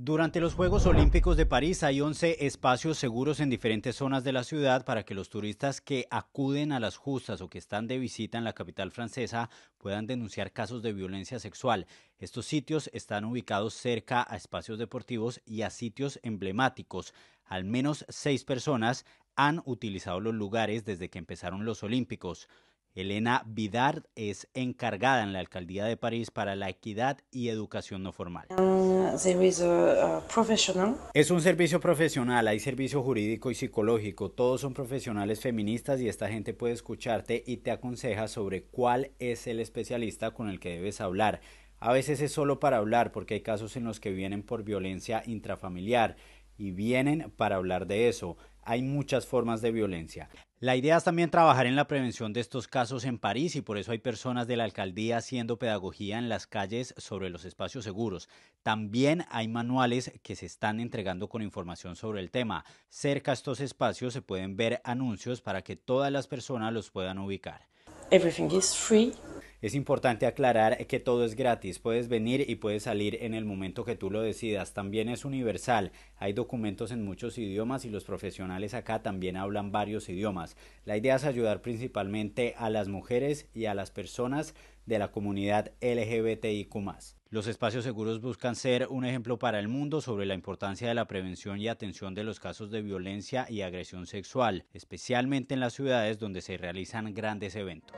Durante los Juegos Olímpicos de París hay 11 espacios seguros en diferentes zonas de la ciudad para que los turistas que acuden a las justas o que están de visita en la capital francesa puedan denunciar casos de violencia sexual. Estos sitios están ubicados cerca a espacios deportivos y a sitios emblemáticos. Al menos seis personas han utilizado los lugares desde que empezaron los Olímpicos. Elena Vidard es encargada en la Alcaldía de París para la Equidad y Educación No Formal. Es un servicio profesional, hay servicio jurídico y psicológico, todos son profesionales feministas y esta gente puede escucharte y te aconseja sobre cuál es el especialista con el que debes hablar. A veces es solo para hablar porque hay casos en los que vienen por violencia intrafamiliar y vienen para hablar de eso. Hay muchas formas de violencia. La idea es también trabajar en la prevención de estos casos en París y por eso hay personas de la alcaldía haciendo pedagogía en las calles sobre los espacios seguros. También hay manuales que se están entregando con información sobre el tema. Cerca a estos espacios se pueden ver anuncios para que todas las personas los puedan ubicar. Everything is free. Es importante aclarar que todo es gratis, puedes venir y puedes salir en el momento que tú lo decidas. También es universal, hay documentos en muchos idiomas y los profesionales acá también hablan varios idiomas. La idea es ayudar principalmente a las mujeres y a las personas de la comunidad LGBTIQ. Los espacios seguros buscan ser un ejemplo para el mundo sobre la importancia de la prevención y atención de los casos de violencia y agresión sexual, especialmente en las ciudades donde se realizan grandes eventos.